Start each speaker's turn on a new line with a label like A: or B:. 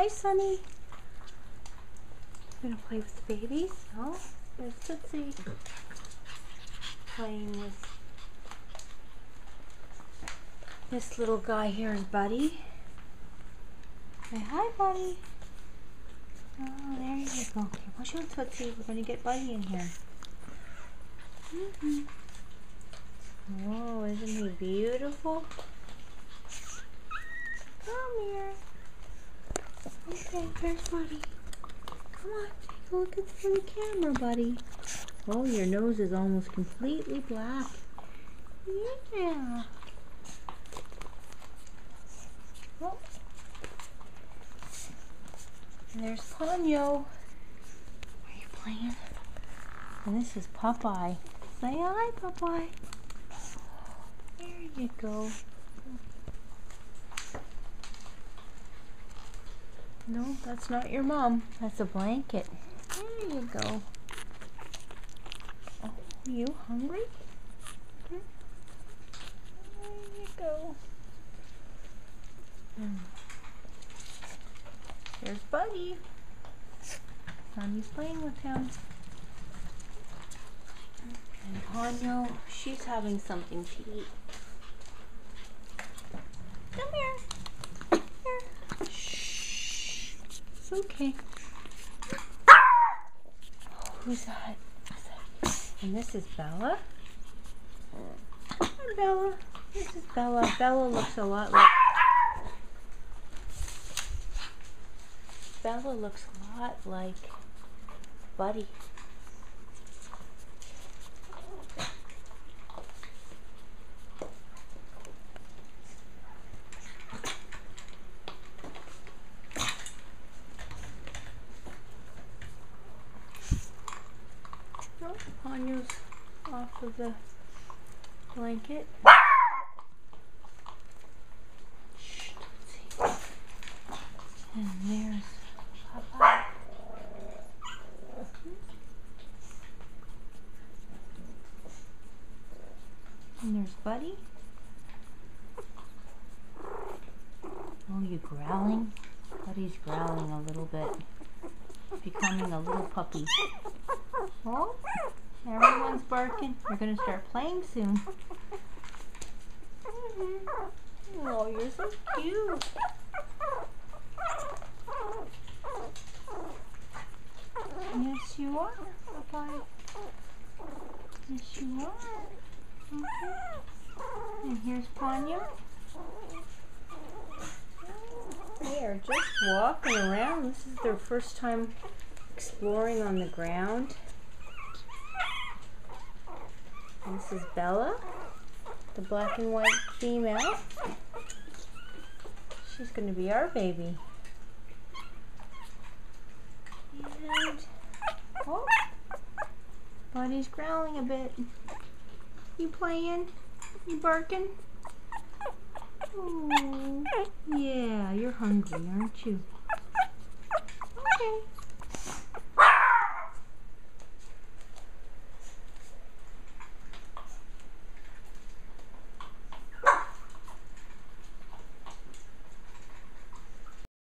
A: Hi, Sunny. You gonna play with the babies? Oh, there's Tootsie. Playing with this little guy here is Buddy. Say hi, Buddy. Oh, there you go. Okay, push on Tootsie. We're gonna get Buddy in here. Mm -hmm. Oh, isn't he beautiful? Come here. Okay, there's Buddy. Come on, take a look at the camera, Buddy. Oh, your nose is almost completely black. Yeah. Oh. And there's Ponyo. Are you playing? And this is Popeye. Say hi, Popeye. There you go. No, that's not your mom. That's a blanket. There you go. Oh, you hungry? Hmm? There you go. Hmm. There's Buddy. Sunny's playing with him. And Ponyo, she's having something to eat. Come here. Here. Shh. Okay. Who's that? And this is Bella. Hi, Bella. This is Bella. Bella looks a lot like Bella looks a lot like Buddy. Off of the blanket. Shh, and there's Papa. And there's Buddy. Oh, you growling? Buddy's growling a little bit. Becoming a little puppy. Everyone's barking. You're going to start playing soon. Mm -hmm. Oh, you're so cute. Yes, you are, Bye. Yes, you are. Okay. And here's Ponyo. They are just walking around. This is their first time exploring on the ground. This is Bella, the black and white female. She's going to be our baby. And, oh, Buddy's growling a bit. You playing? You barking? Yeah, you're hungry, aren't you? Okay.